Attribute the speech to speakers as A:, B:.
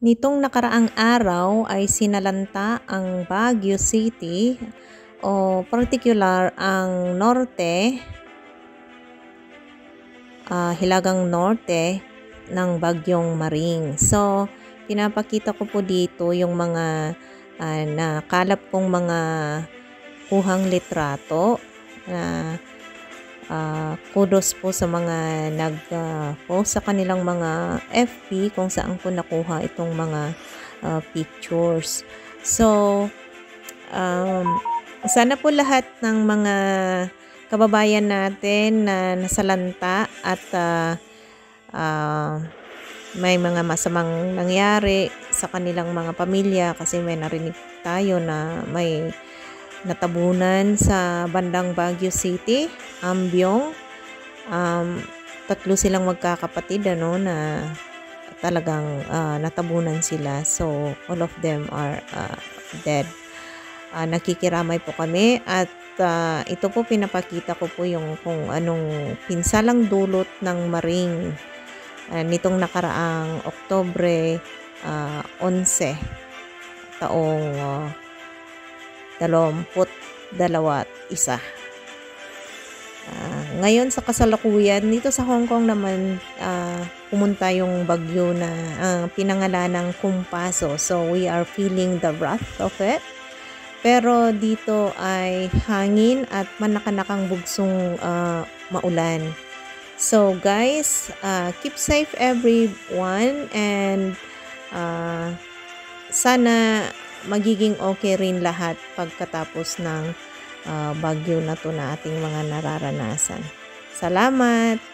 A: Nitong nakaraang araw ay sinalanta ang Baguio City o particular ang norte, uh, Hilagang Norte ng Bagyong Maring. So, pinapakita ko po dito yung mga uh, nakalap kong mga kuhang litrato na uh, uh, kudos po sa mga nag-post uh, sa kanilang mga FB kung saan ko nakuha itong mga uh, pictures. So, um, sana po lahat ng mga kababayan natin na nasalanta at uh, uh, may mga masamang nangyari sa kanilang mga pamilya kasi may narinig tayo na may natabunan sa bandang Baguio City, Ambyong. Um, tatlo silang magkakapatid ano na talagang uh, natabunan sila. So all of them are uh, dead. Uh, nakikiramay po kami at uh, ito po pinapakita ko po yung kung anong pinsalang dulot ng maring uh, nitong nakaraang Oktobre uh, 11 taong uh, dalawamput dalawa isa. Uh, ngayon sa kasalukuyan, dito sa Hong Kong naman uh, pumunta yung bagyo na uh, pinangalan ng Kumpaso. So we are feeling the wrath of it. Pero dito ay hangin at manakanakang bugsong uh, maulan. So guys, uh, keep safe everyone and uh, sana magiging okay rin lahat pagkatapos ng uh, bagyo na to na ating mga nararanasan. Salamat!